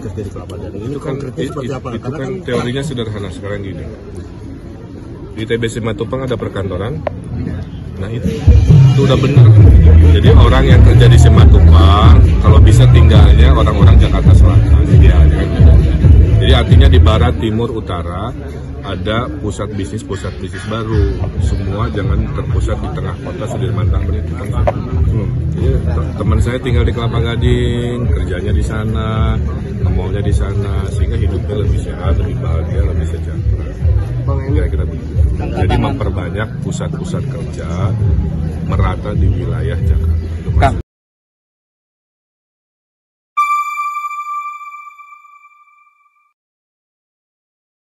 Kerja di Kelapa. Ini itu kan konkretnya seperti apa? itu Karena kan kan teorinya sederhana sekarang gini. Di TBC Matupang ada perkantoran. Nah itu itu udah benar. Jadi orang yang kerja di Simatupang kalau bisa tinggalnya orang-orang Jakarta Selatan artinya di barat timur utara ada pusat bisnis pusat bisnis baru. Semua jangan terpusat di tengah kota Sudirman Tamrin. Itu kan teman saya tinggal di Kelapa Gading kerjanya di sana ngemolnya di sana sehingga hidupnya lebih sehat lebih bahagia lebih sejahtera. Kira-kira begitu. Jadi memperbanyak pusat-pusat kerja merata di wilayah Jakarta. Kang,